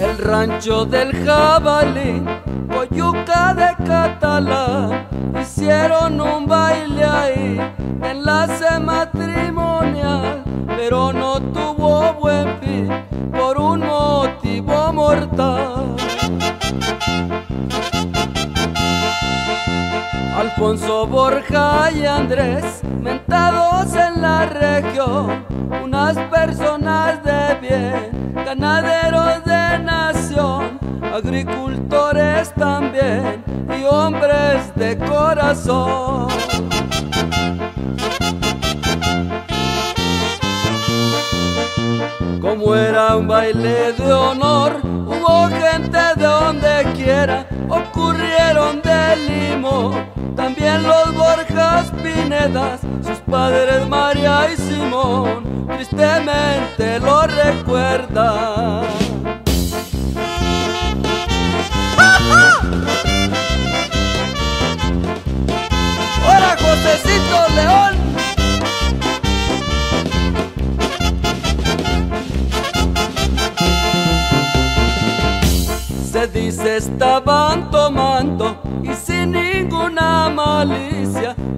El rancho del jabalí, Coyuca de Catalá, hicieron Alfonso Borja y Andrés, mentados en la región, unas personas de bien, ganaderos de nación, agricultores también y hombres de corazón. Como era un baile de honor, hubo gente de donde quiera, ocurrieron de Limo, los Borjas Pinedas, sus padres María y Simón, tristemente lo recuerdan. ¡Hola, Josecito León! Se dice estaban tomando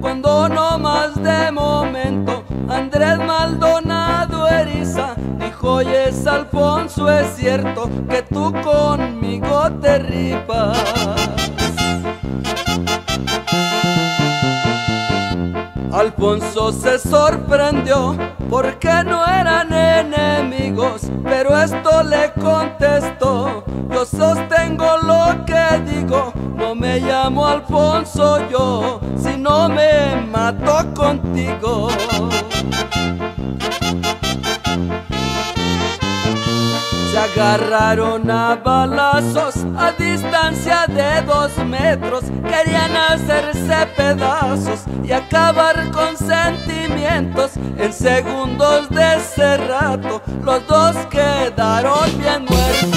cuando no más de momento Andrés Maldonado Eriza dijo, oye Alfonso, es cierto que tú conmigo te ripas. Alfonso se sorprendió porque no eran enemigos, pero esto le contestó, contigo. Se agarraron a balazos a distancia de dos metros. Querían hacerse pedazos y acabar con sentimientos. En segundos de ese rato, los dos quedaron bien muertos.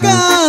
का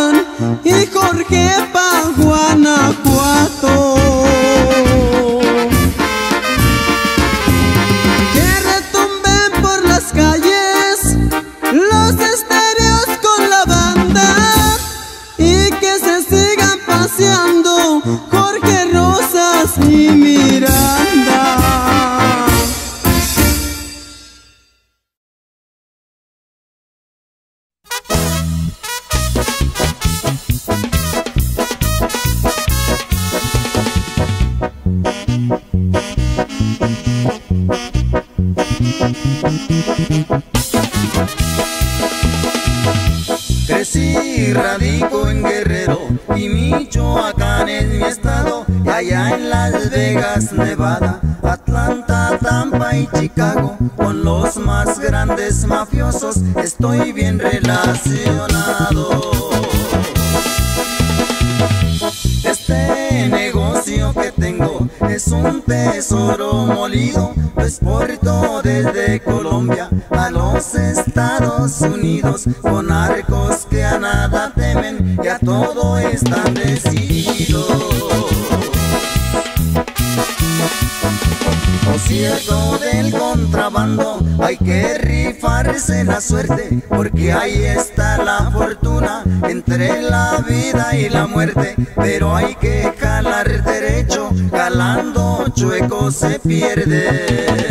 porque ahí está la fortuna entre la vida y la muerte, pero hay que jalar derecho, jalando chueco se pierde.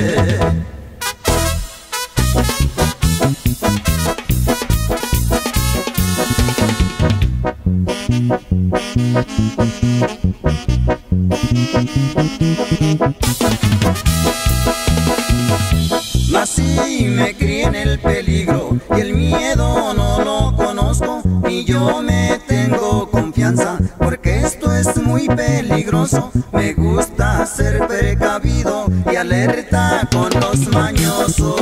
yo me tengo confianza, porque esto es muy peligroso. Me gusta ser precavido y alerta con los mañosos.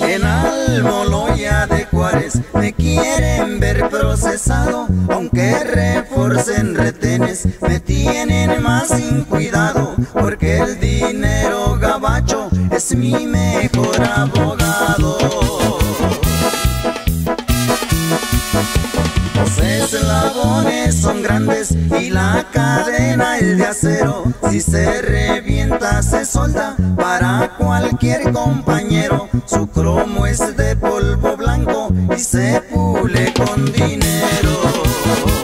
En Almoloya de Juárez me quieren ver procesado, aunque reforcen retenes, me tienen más sin cuidado, porque el dinero gabacho es mi mejor abogado. son grandes y la cadena es de acero. Si se revienta, se solda para cualquier compañero. Su cromo es de polvo blanco y se pule con dinero.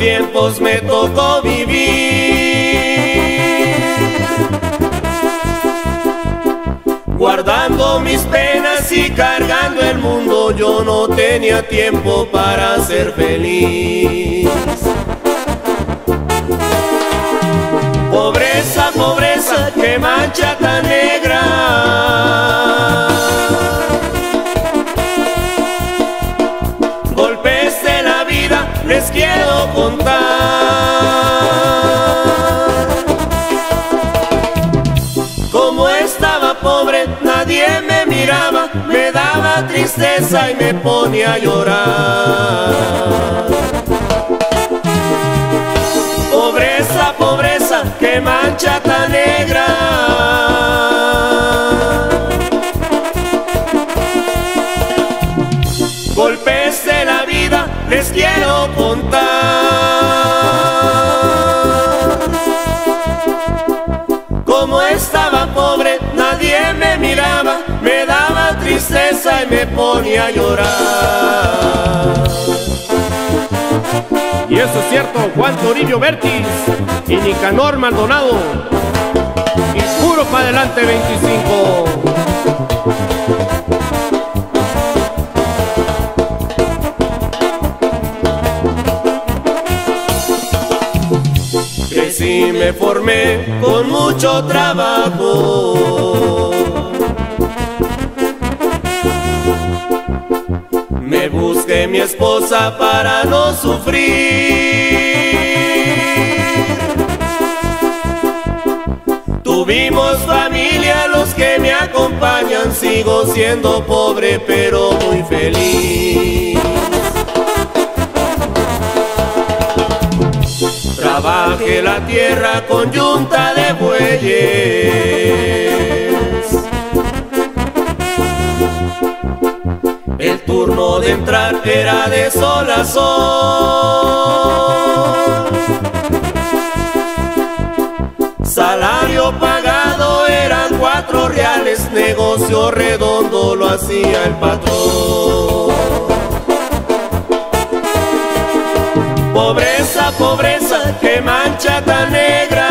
Tiempos me tocó vivir. Guardando mis penas y cargando el mundo, yo no tenía tiempo para ser feliz. Pobreza, pobreza, que mancha tan negra. Golpes de la vida les Como estaba pobre, nadie me miraba, me daba tristeza y me ponía a llorar. Pobreza, pobreza, que mancha tan negra. Y me ponía a llorar. Y eso es cierto, Juan Torillo Bertis y Nicanor Maldonado. Y puro para adelante 25. Crecí, me formé con mucho trabajo. Mi esposa para no sufrir. Tuvimos familia, los que me acompañan. Sigo siendo pobre, pero muy feliz. Trabajé la tierra con yunta de bueyes. El turno de entrar era de sol. Salario pagado eran cuatro reales, negocio redondo lo hacía el patrón. Pobreza, pobreza, que mancha tan negra.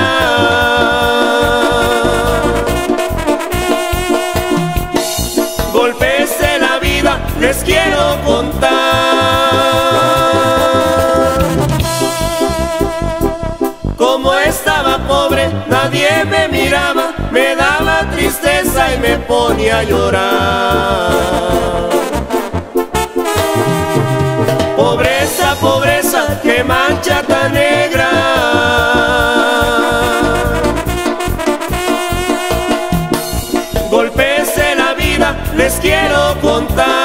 Les quiero contar. Como estaba pobre, nadie me miraba, me daba tristeza y me ponía a llorar. Pobreza, pobreza, que mancha tan negra. Golpes de la vida les quiero contar.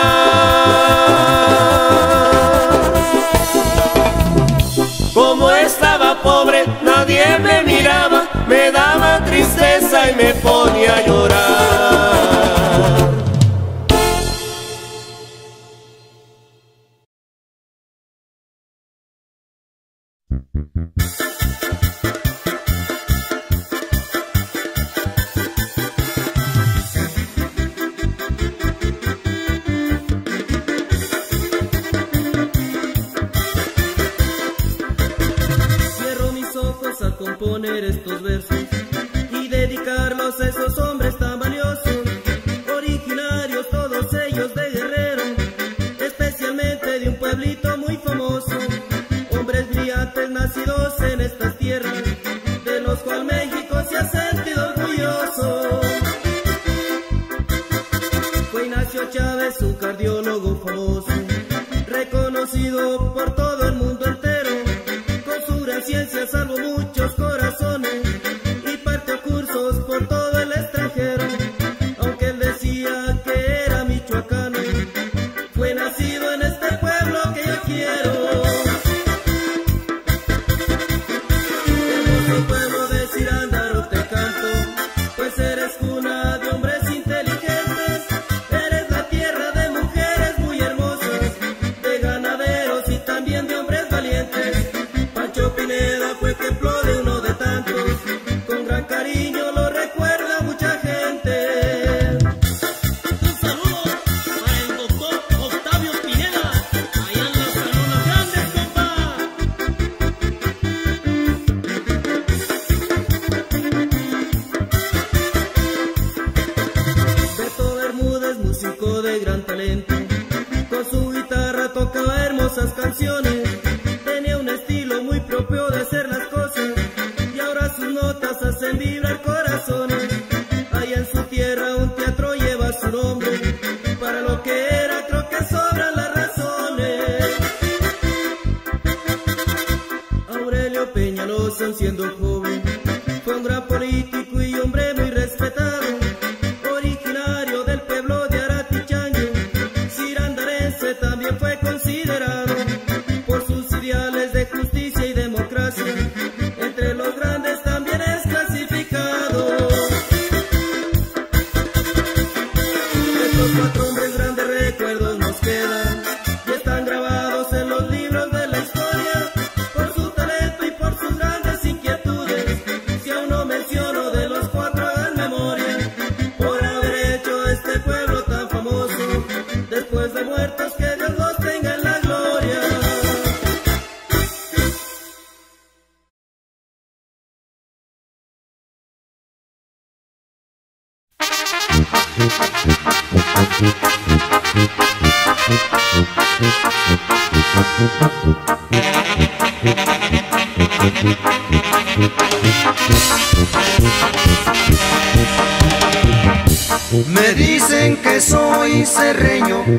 Por todo el mundo entero, con su ciencia muchos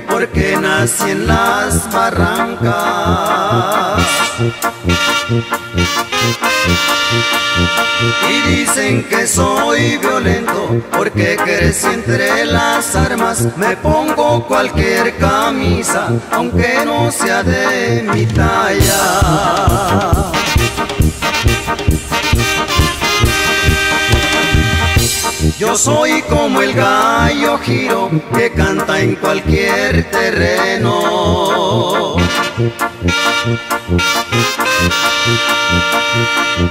porque nací en las barrancas. Y dicen que soy violento porque crecí entre las armas. Me pongo cualquier camisa, aunque no sea de mi talla. Yo soy como el gallo giro que canta en cualquier terreno.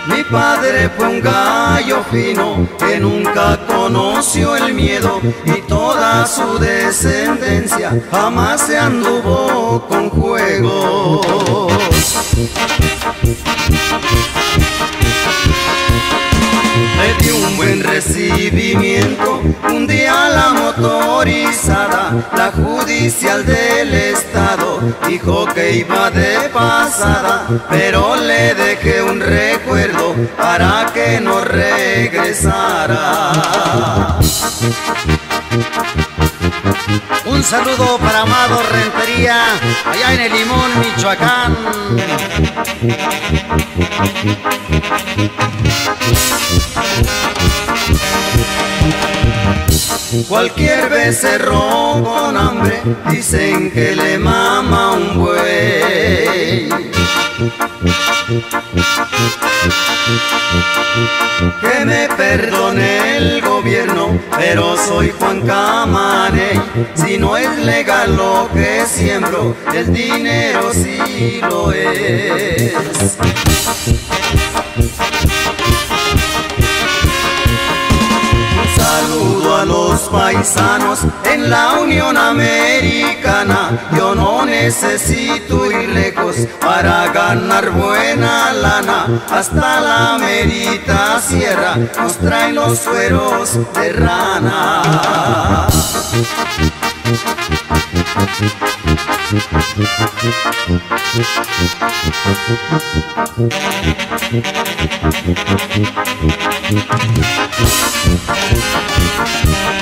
Mi padre fue un gallo fino que nunca conoció el miedo y toda su descendencia jamás se anduvo con juegos. Me dio un buen recibimiento, un día la motorizada, la judicial del estado, dijo que iba de pasada, pero le dejé un recuerdo para que no regresara. Un saludo para Amado Rentería, allá en el Limón, Michoacán. Cualquier becerro con hambre dicen que le mama un buey. Que me perdone el gobierno, pero soy Juan Camaney. Si no es legal lo que siembro, el dinero sí lo es. los paisanos en la Unión Americana. Yo no necesito ir lejos para ganar buena lana. Hasta la merita sierra nos traen los sueros de rana.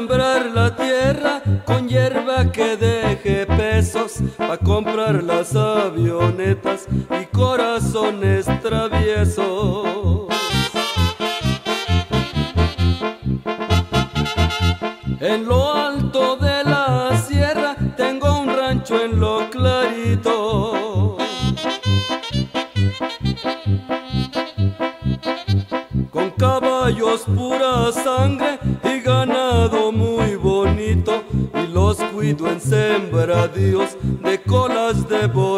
sembrar la tierra con hierba que deje pesos, a comprar las avionetas y corazones traviesos. En lo alto de la sierra tengo un rancho en lo clarito. Con caballos pura sangre escrito en sembradíos de colas de bosque.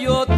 дает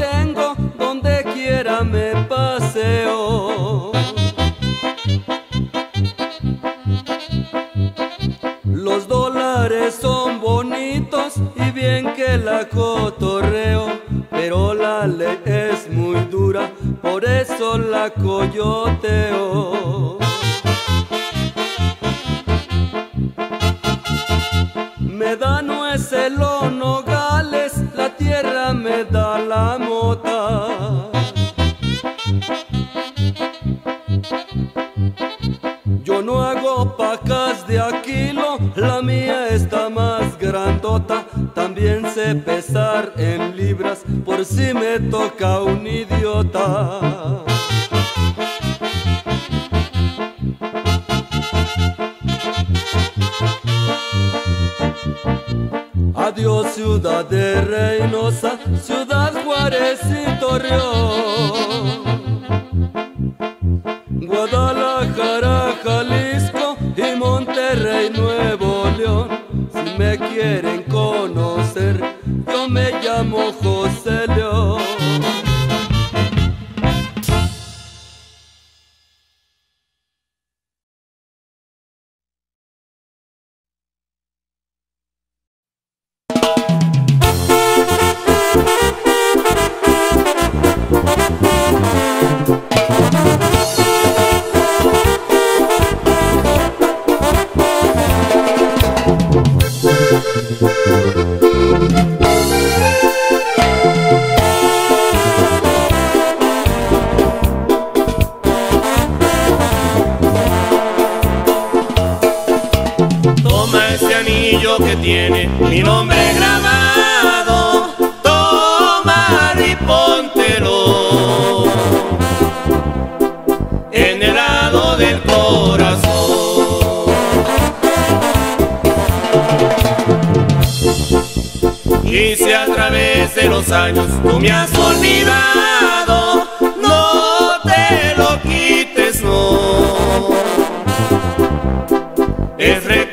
que tiene mi nombre grabado. Toma y póntelo en el lado del corazón. Y si a través de los años tú me has olvidado.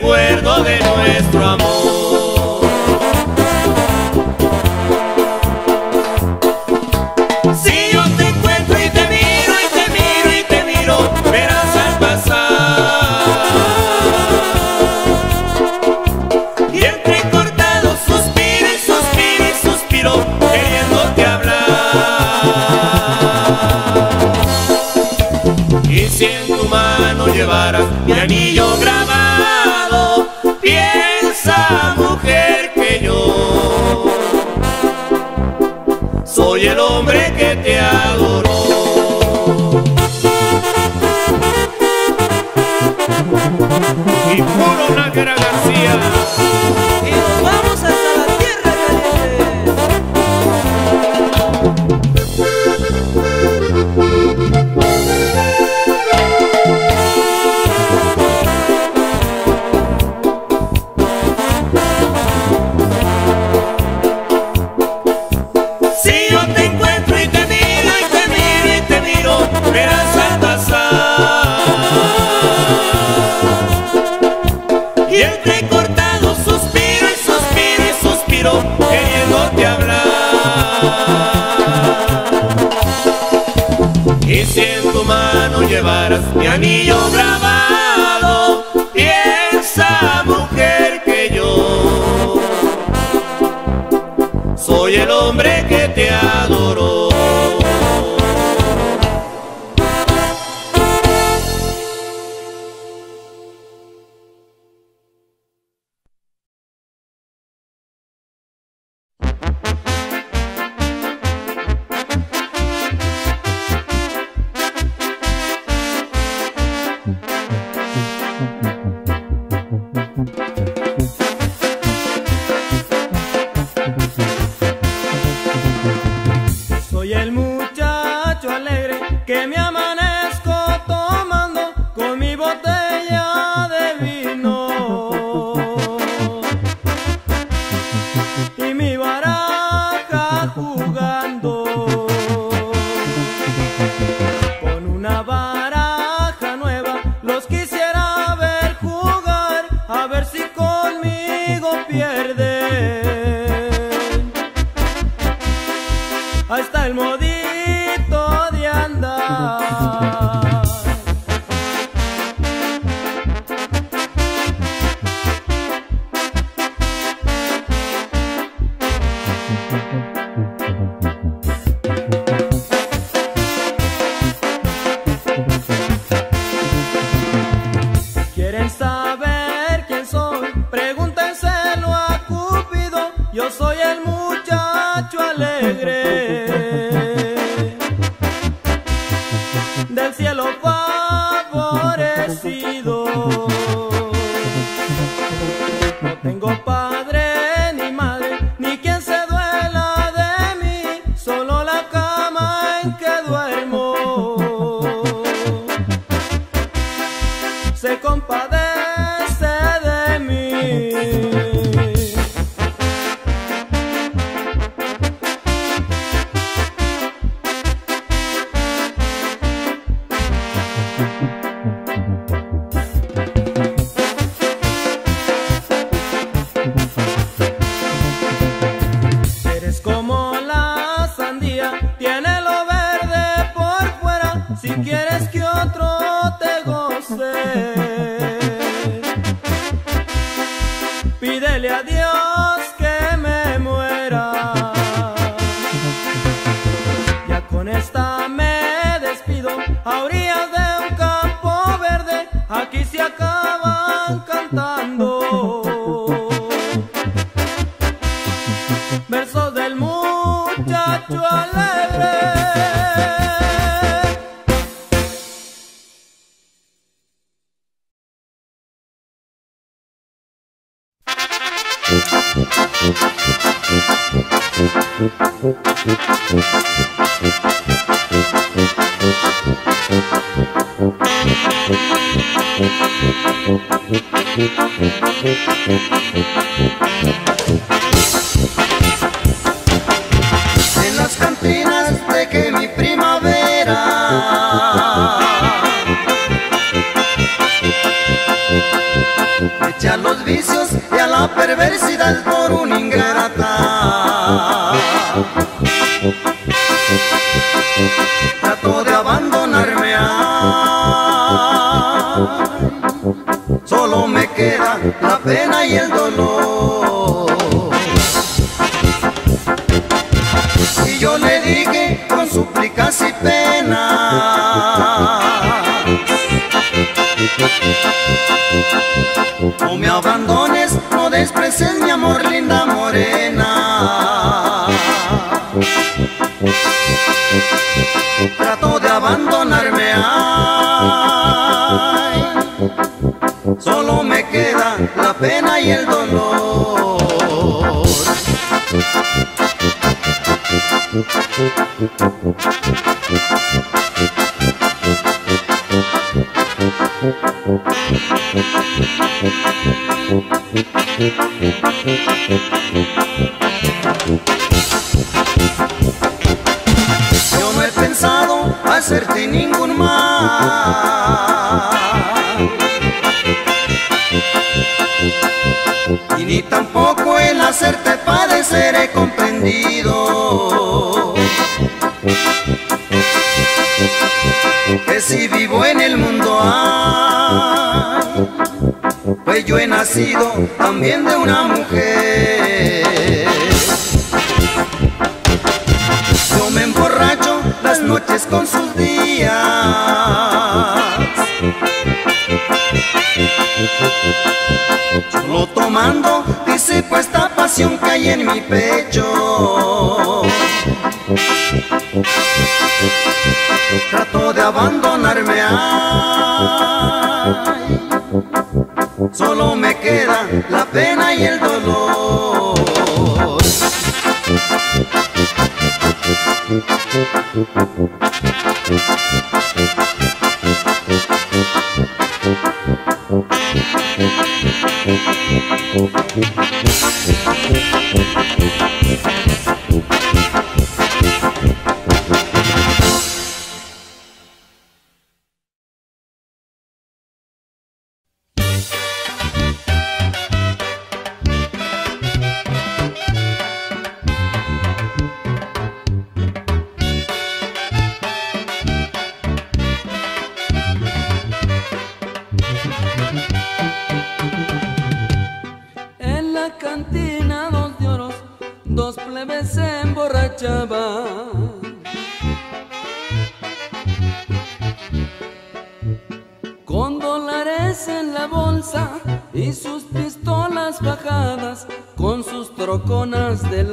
recuerdo de nuestro amor. Soy el hombre que te adoró. Trato de abandonarme, ay, solo me queda la pena y el dolor. también de una mujer. Yo me emborracho las noches con sus días. Solo tomando disipo pues, esta pasión que hay en mi pecho.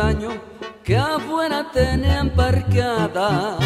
año que afuera tenían parqueada.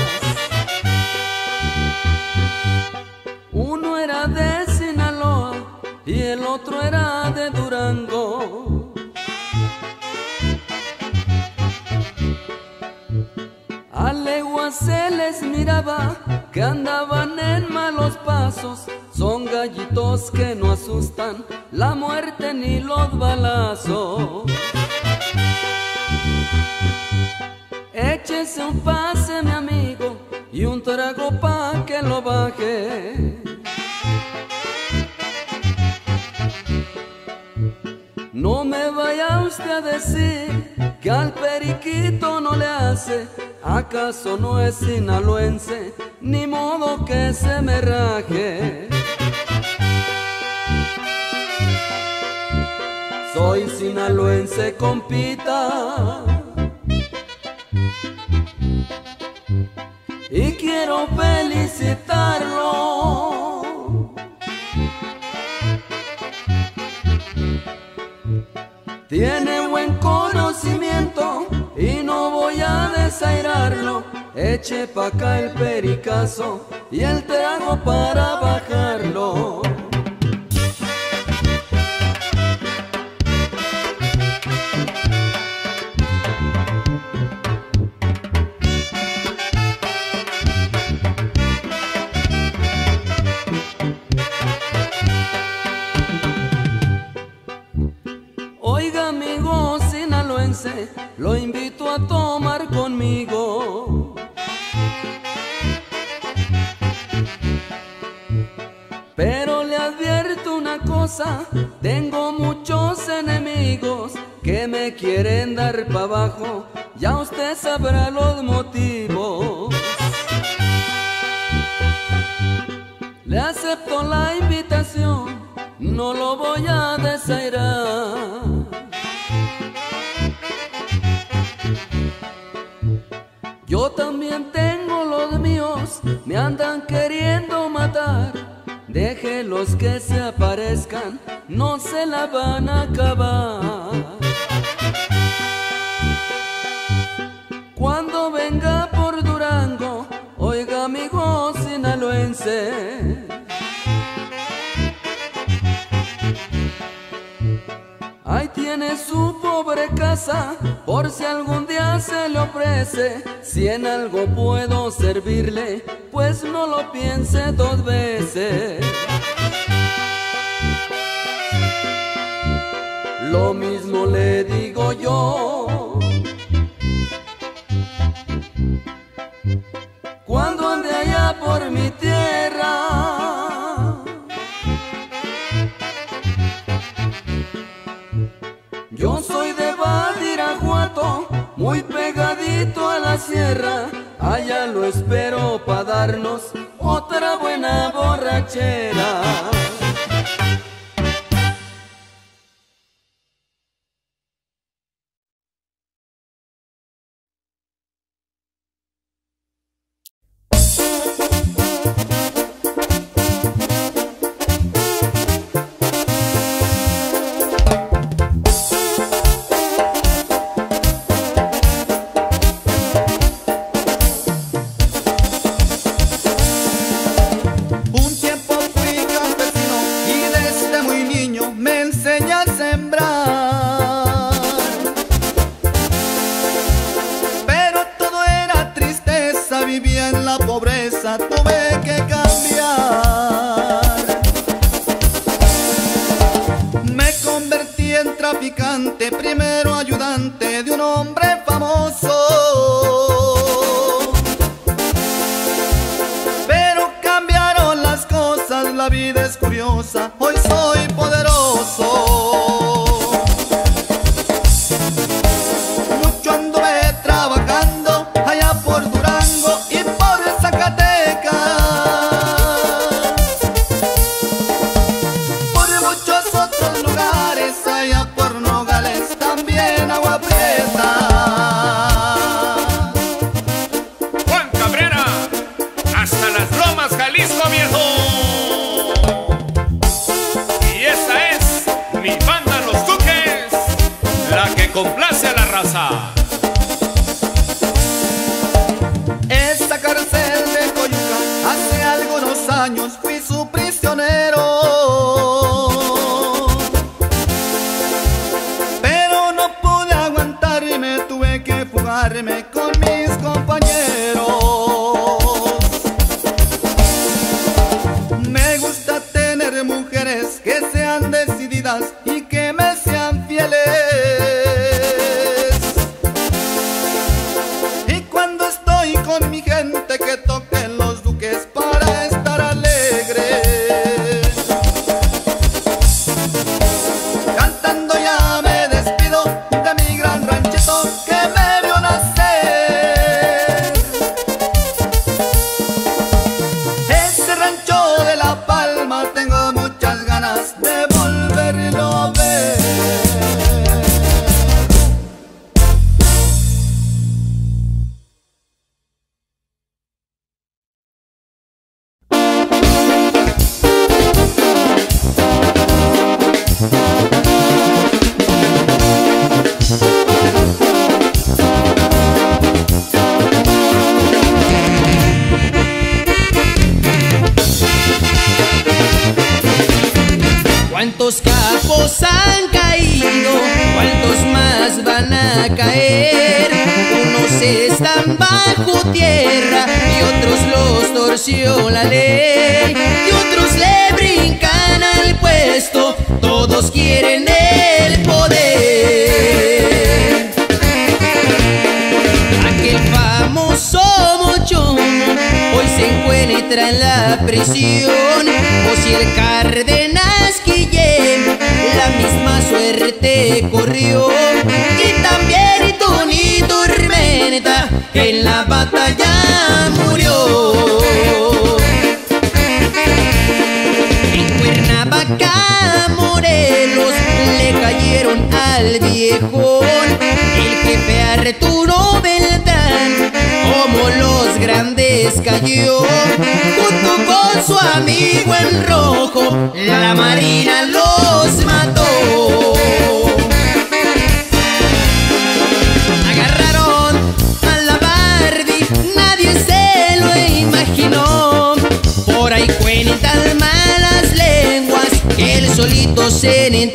acaso no es sinaloense, ni modo que se me raje. Soy sinaloense, compita.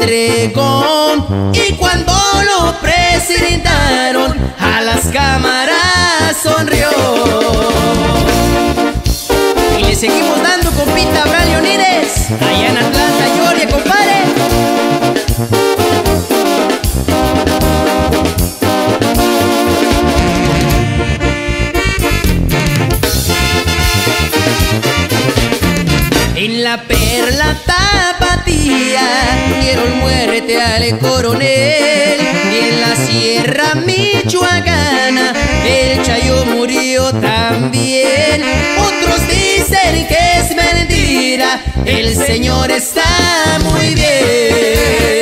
Y cuando lo presentaron a las cámaras sonrió. Y le seguimos dando compita a Bran Leonides, allá en Atlanta, Georgia, compadre. En la perla dieron muerte al coronel y en la sierra michoacana el chayo murió también. Otros dicen que es mentira, el señor está muy bien.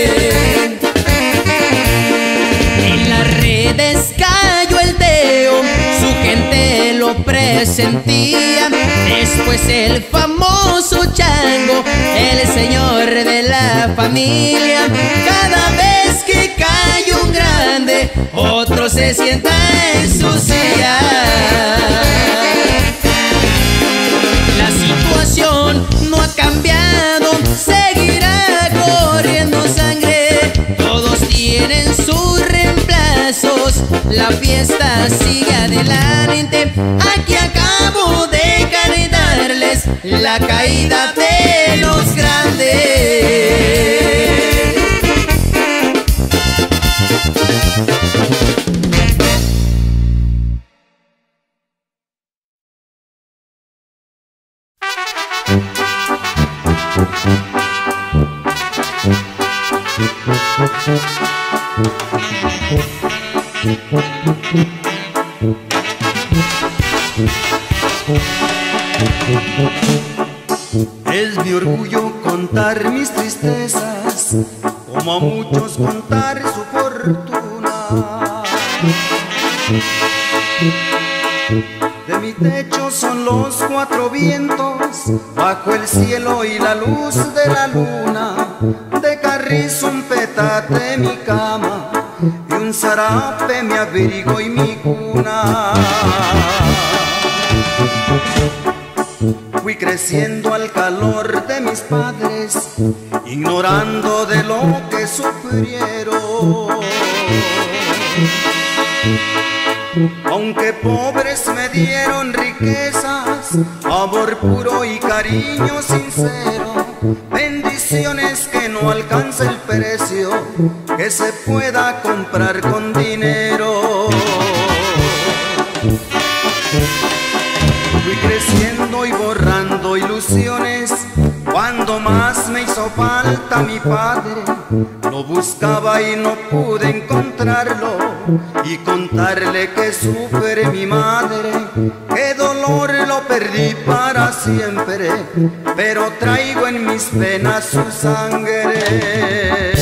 Presentía. Después el famoso chango, el señor de la familia. Cada vez que cae un grande, otro se sienta en su silla. La situación no ha cambiado, seguirá la fiesta sigue adelante. Aquí acabo de cantarles la caída de los grandes. Su fortuna. De mi techo son los cuatro vientos, bajo el cielo y la luz de la luna. De carrizo un petate mi cama, y un zarape mi abrigo y mi cuna. Fui creciendo al calor de mis padres, ignorando de lo que sufrieron. Aunque pobres me dieron riquezas, amor puro y cariño sincero, bendiciones que no alcanza el precio, que se pueda comprar con dinero. Fui creciendo borrando ilusiones cuando más me hizo falta mi padre. Lo buscaba y no pude encontrarlo y contarle que sufre mi madre. Qué dolor lo perdí para siempre, pero traigo en mis penas su sangre.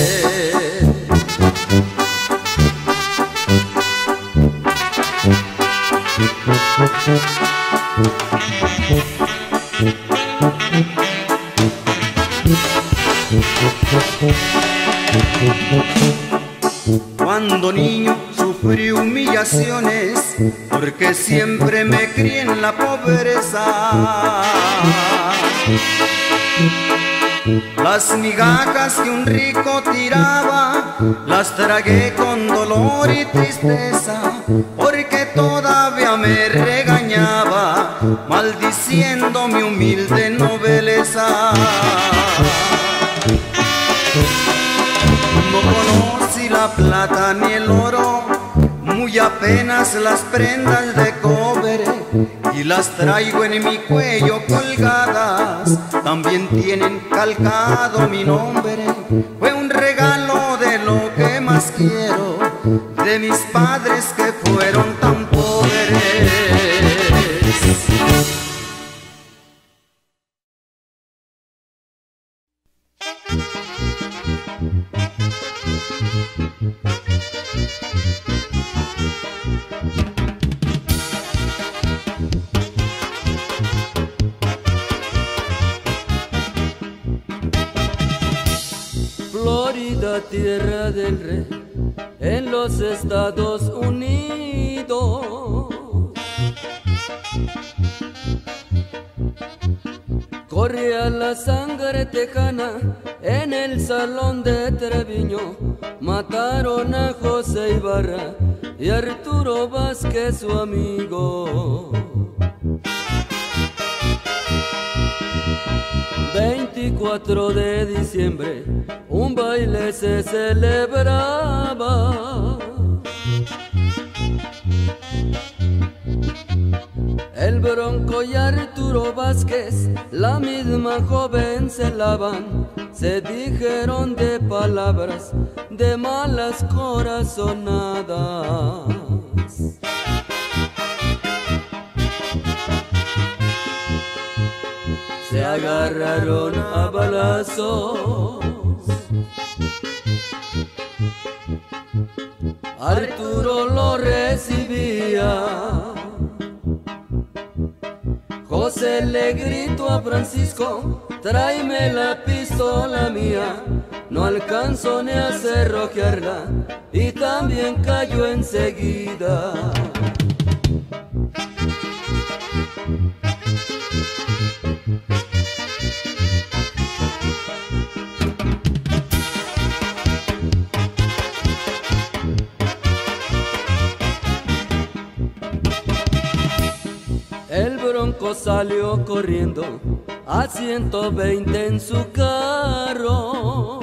Cuando niño sufrí humillaciones porque siempre me crié en la pobreza. Las migajas que un rico tiraba las tragué con dolor y tristeza porque todavía me regañaba maldiciendo mi humilde nobleza. Muy apenas las prendas de cobre y las traigo en mi cuello colgadas. También tienen calcado mi nombre, fue un regalo de lo que más quiero, de mis padres que fueron tan pobres. Bonita tierra del rey en los Estados Unidos. Corría la sangre tejana en el salón de Treviño. Mataron a José Ibarra y Arturo Vázquez, su amigo. 24 de diciembre, un baile se celebraba. El Bronco y Arturo Vázquez, la misma joven se lavan, se dijeron de palabras de malas corazonadas. Se agarraron a balazos. Arturo lo recibía. José le gritó a Francisco, tráeme la pistola mía. No alcanzó ni a cerrojearla y también cayó enseguida. Salió corriendo a 120 en su carro.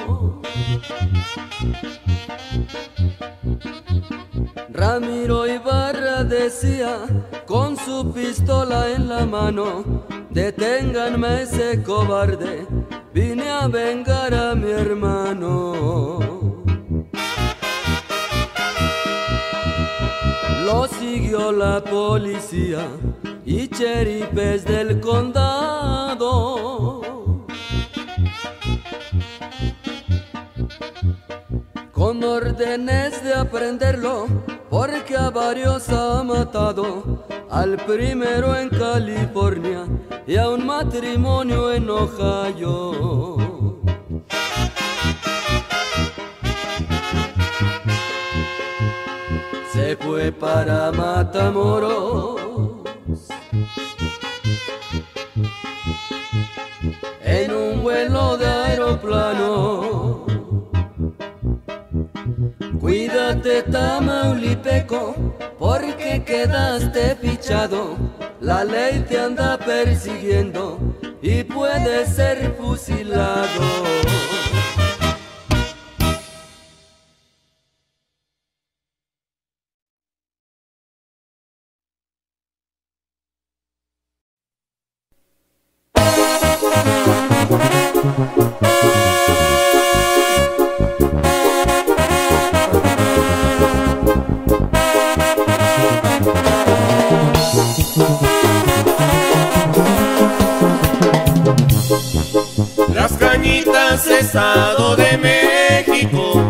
Ramiro Ibarra decía con su pistola en la mano, deténganme ese cobarde, vine a vengar a mi hermano. Lo siguió la policía y cheripes del condado. Con órdenes de aprenderlo, porque a varios ha matado, al primero en California y a un matrimonio en Ohio. se fue para Matamoros. Vuelo de aeroplano. Cuídate Tamaulipeco, porque quedaste fichado. La ley te anda persiguiendo y puedes ser fusilado. Cañitas, Estado de México,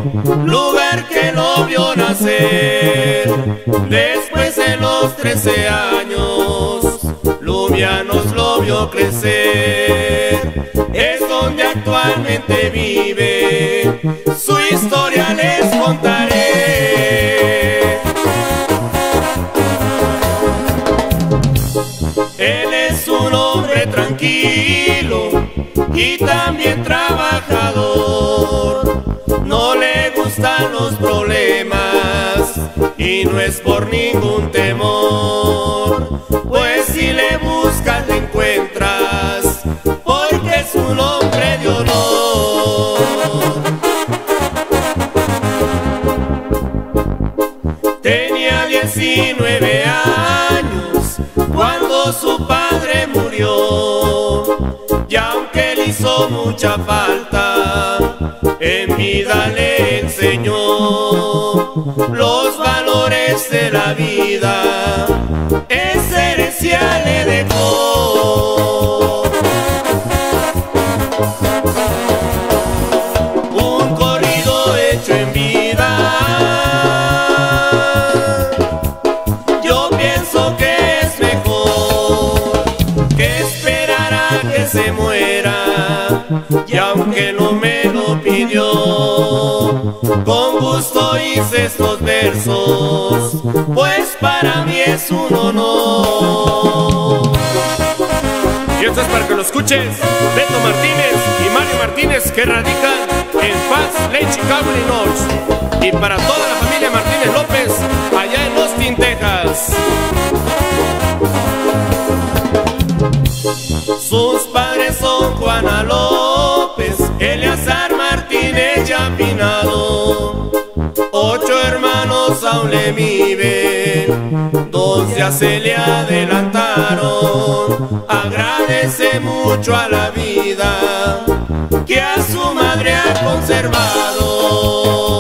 lugar que lo vio nacer. Después de los 13 años, Lubianos lo vio crecer. Es donde actualmente vive, su historia les contaré. Y también trabajador. No le gustan los problemas y no es por ningún temor. Pues si le buscas te encuentras porque es un hombre de honor. Tenía 19 años cuando su padre mucha falta, en vida le enseñó los valores de la vida. Esa herencia le dejó. Aunque no me lo pidió, Con gusto hice estos versos, pues para mí es un honor. Y esto es para que lo escuches Beto Martínez y Mario Martínez que radican en Fast Lake, Chicago, Illinois. Y para toda la familia Martínez López allá en Austin, Texas. Sus padres son Juana López, Eleazar Martínez y Afinado. Ocho hermanos aún le viven, dos ya se le adelantaron. Agradece mucho a la vida que a su madre ha conservado.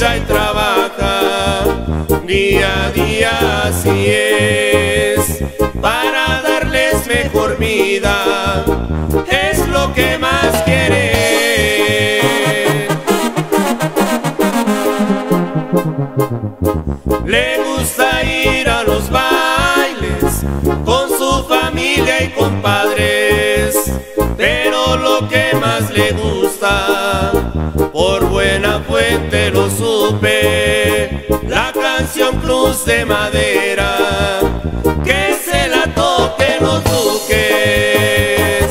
Y trabaja, día a día así es, para darles mejor vida, es lo que más quiere. Le gusta ir a los bailes con su familia y compadres, De Madera, que se la toquen los duques.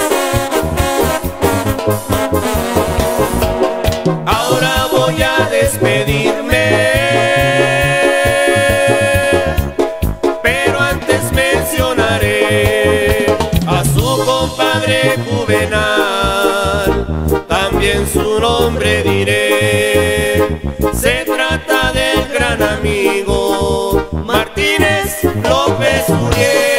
Ahora voy a despedirme. Pero antes mencionaré a su compadre Juvenal. También su nombre diré. Se trata del gran amigo López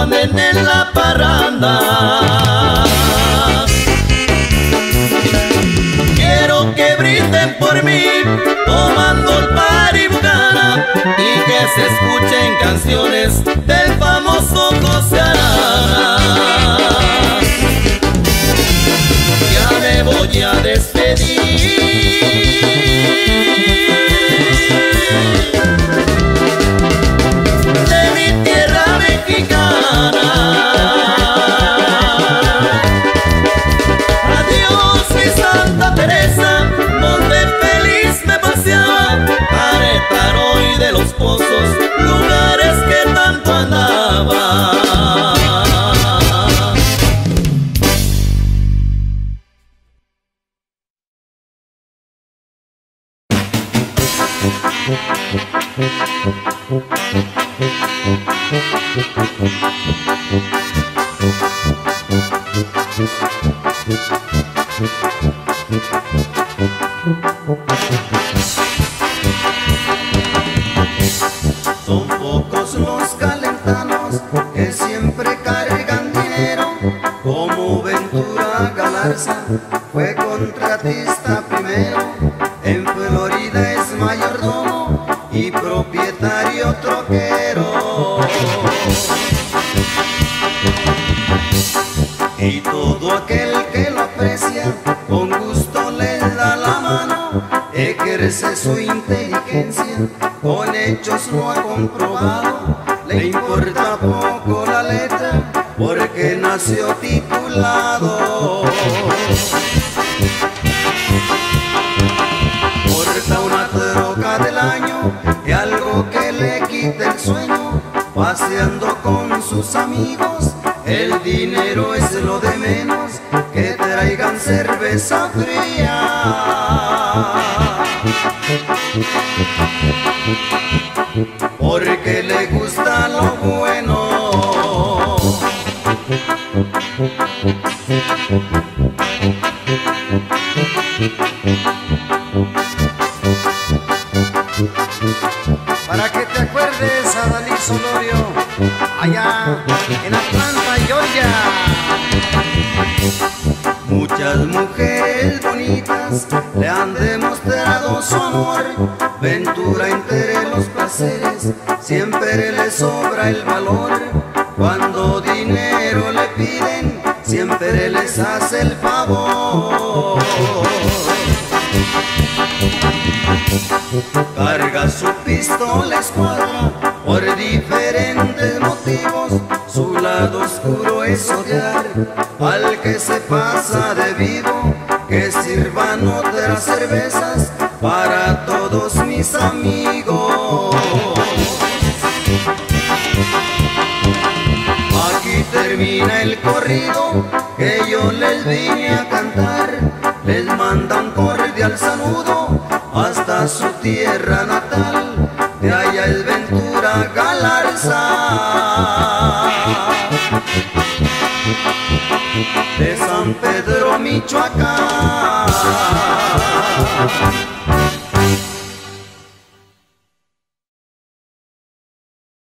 ponen en la parranda. Quiero que brinden por mí, tomando el par y que se escuchen canciones del famoso José Arana. Ya me voy a despedir. Lo ha comprobado, le importa poco la letra, porque nació titulado. Porta una troca del año y algo que le quite el sueño, paseando con sus amigos. El dinero es lo de menos, que traigan cerveza fría. De vivo. Que sirvan otras cervezas para todos mis amigos. Aquí termina el corrido que yo les vine a cantar. Les manda un cordial saludo hasta su tierra natal. De allá es Ventura Galarza. Michoacán.